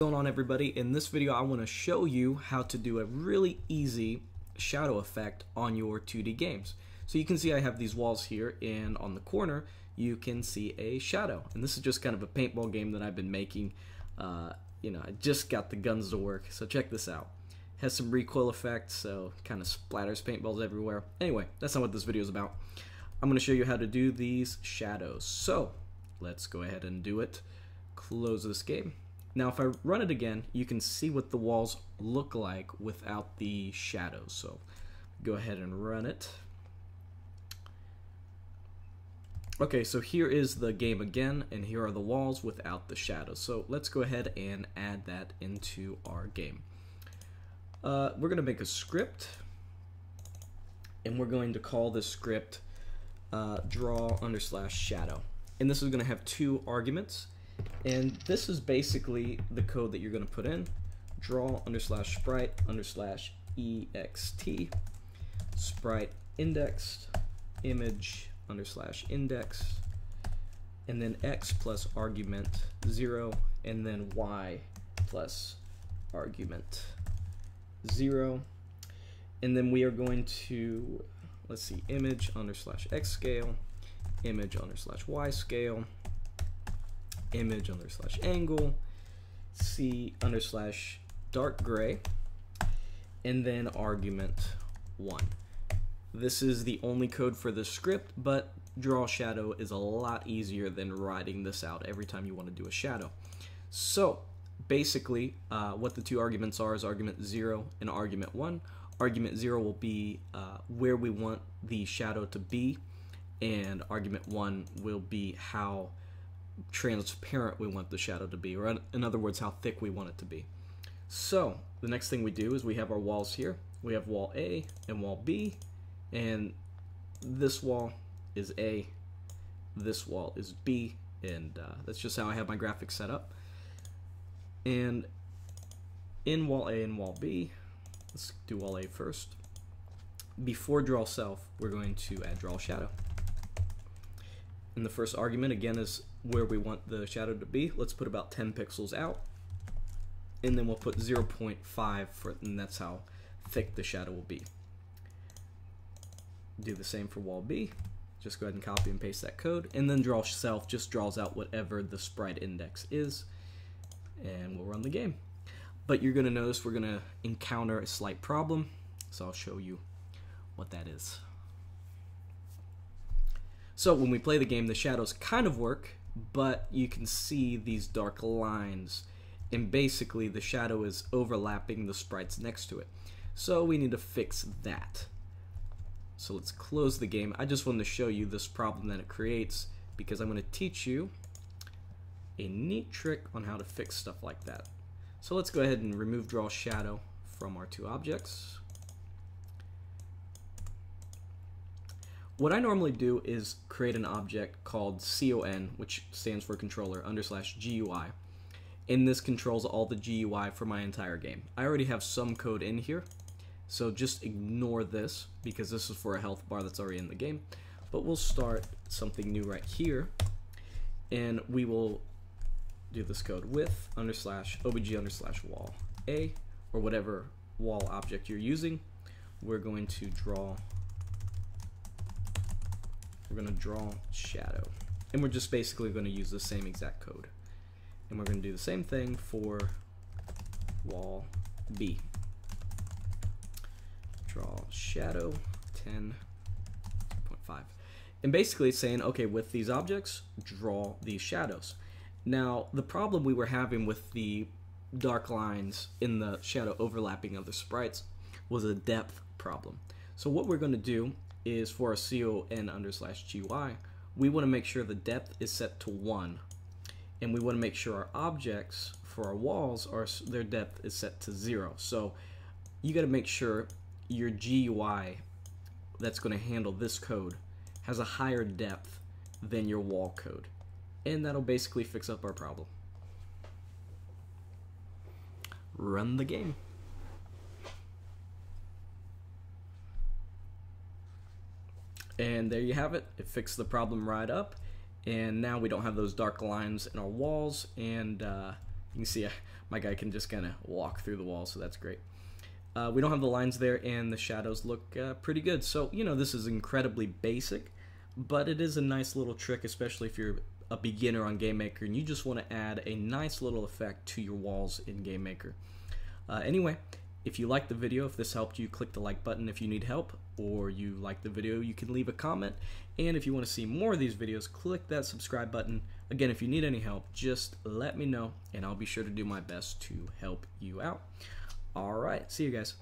going on everybody? In this video I want to show you how to do a really easy shadow effect on your 2d games. So you can see I have these walls here and on the corner you can see a shadow. And this is just kind of a paintball game that I've been making. Uh, you know I just got the guns to work so check this out. Has some recoil effect so kind of splatters paintballs everywhere. Anyway that's not what this video is about. I'm going to show you how to do these shadows. So let's go ahead and do it. Close this game now if I run it again, you can see what the walls look like without the shadows. So go ahead and run it. Okay, so here is the game again, and here are the walls without the shadows. So let's go ahead and add that into our game. Uh, we're going to make a script, and we're going to call this script uh, draw under slash shadow. And this is going to have two arguments. And this is basically the code that you're going to put in. Draw under slash sprite under slash ext sprite indexed image under slash index and then x plus argument 0 and then y plus argument 0 and then we are going to let's see image under slash x scale image under slash y scale image under slash angle, C under slash dark gray, and then argument one. This is the only code for the script, but draw shadow is a lot easier than writing this out every time you want to do a shadow. So basically, uh, what the two arguments are is argument 0 and argument 1. Argument 0 will be uh, where we want the shadow to be, and argument 1 will be how transparent we want the shadow to be, or in other words, how thick we want it to be. So the next thing we do is we have our walls here. We have wall A and wall B, and this wall is A, this wall is B, and uh, that's just how I have my graphics set up. And in wall A and wall B, let's do wall A first. Before draw self, we're going to add draw shadow. And the first argument again is where we want the shadow to be. Let's put about 10 pixels out. And then we'll put 0.5 for and that's how thick the shadow will be. Do the same for wall B. Just go ahead and copy and paste that code. And then draw self just draws out whatever the sprite index is. And we'll run the game. But you're going to notice we're going to encounter a slight problem. So I'll show you what that is. So when we play the game, the shadows kind of work, but you can see these dark lines. And basically, the shadow is overlapping the sprites next to it. So we need to fix that. So let's close the game. I just wanted to show you this problem that it creates because I'm going to teach you a neat trick on how to fix stuff like that. So let's go ahead and remove draw shadow from our two objects. What I normally do is create an object called con, which stands for controller, under slash GUI. And this controls all the GUI for my entire game. I already have some code in here, so just ignore this because this is for a health bar that's already in the game. But we'll start something new right here, and we will do this code with under slash obj under slash wall a, or whatever wall object you're using. We're going to draw we're going to draw shadow. And we're just basically going to use the same exact code. And we're going to do the same thing for wall B. Draw shadow 10.5. And basically saying, okay, with these objects, draw these shadows. Now, the problem we were having with the dark lines in the shadow overlapping of the sprites was a depth problem. So what we're going to do is for a con under slash GUI, we want to make sure the depth is set to 1. And we want to make sure our objects for our walls, are their depth is set to 0. So you got to make sure your GUI that's going to handle this code has a higher depth than your wall code. And that'll basically fix up our problem. Run the game. And there you have it. It fixed the problem right up. And now we don't have those dark lines in our walls. And uh, You can see uh, my guy can just kind of walk through the wall, so that's great. Uh, we don't have the lines there, and the shadows look uh, pretty good. So, you know, this is incredibly basic, but it is a nice little trick, especially if you're a beginner on GameMaker and you just want to add a nice little effect to your walls in GameMaker. Uh, anyway, if you liked the video, if this helped you, click the like button if you need help, or you like the video, you can leave a comment. And if you want to see more of these videos, click that subscribe button. Again, if you need any help, just let me know, and I'll be sure to do my best to help you out. All right, see you guys.